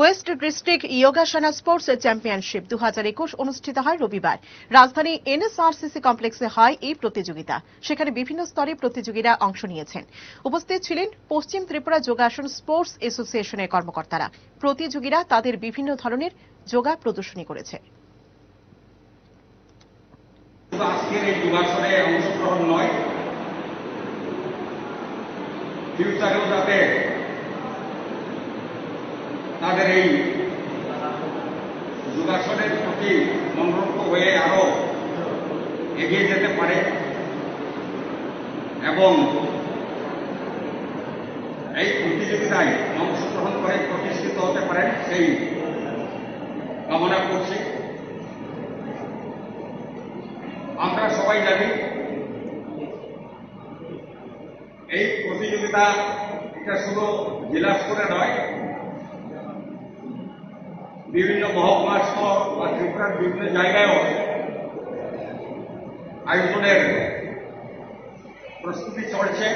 West district yogasana sports championship দু হাজার একুশ অনুষ্ঠিত হয় রবিবার। রাজধানী এনএসআরসিসি কমপ্লেক্সে হয় এই প্রতিযোগিতা। সেখানে বিভিন্ন স্তরে প্রতিযোগীরা অংশ নিয়েছেন। উপস্থিত ছিলেন পশ্চিম ত্রিপুরা যোগাসন স্পোর্টস অ্যাসোসিয়েশনের কর্মকর্তারা। প্রতিযোগীরা তাদের বিভিন্ন ধরনের যোগা প্রদর্শনী করেছে। অংশগ্রহণ নয়। ফিউচারেও যাতে তাদের এই যোগাসনের প্রতি মনোরক্ত হয়ে আরও এগিয়ে যেতে পারে এবং এই প্রতিযোগিতায় অংশগ্রহণ করে প্রতিষ্ঠিত হতে পারেন সেই কামনা করছি। আমরা সবাই জানি এই প্রতিযোগিতা এটা শুধু জেলা স্তরে নয় বিভিন্ন মহকুমা সহ বা ত্রিপুরার বিভিন্ন জায়গায়ও আয়োজনের প্রস্তুতি চলছে।